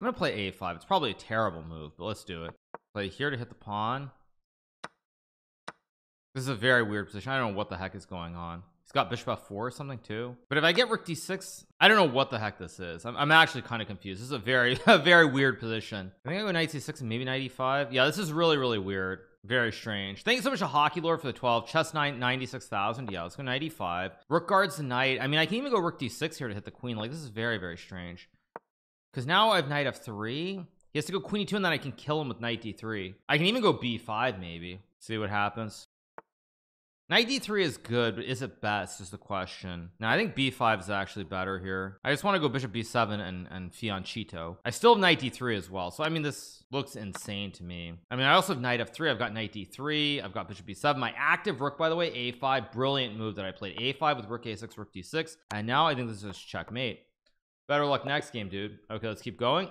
I'm gonna play a5 it's probably a terrible move but let's do it. Play here to hit the pawn. This is a very weird position. I don't know what the heck is going on. He's got bishop f4 or something too. But if I get rook d6 I don't know what the heck this is. I'm, I'm actually kind of confused. This is a very a very weird position. I think I go knight c6 and maybe 95 yeah this is really really weird. Very strange. Thank you so much to hockey lord for the 12 chess 9 96,000 yeah let's go 95 rook guards the knight. I mean I can even go rook d6 here to hit the queen. Like this is very very strange because now I have knight f3 he has to go queen e2 and then I can kill him with knight d3 I can even go b5 maybe see what happens Knight d3 is good, but is it best is the question. Now I think b5 is actually better here. I just want to go bishop b7 and, and fianchetto. I still have knight d3 as well. So I mean, this looks insane to me. I mean, I also have knight f3. I've got knight d3. I've got bishop b7. My active rook, by the way, a5. Brilliant move that I played. a5 with rook a6, rook d6. And now I think this is checkmate. Better luck next game, dude. Okay, let's keep going.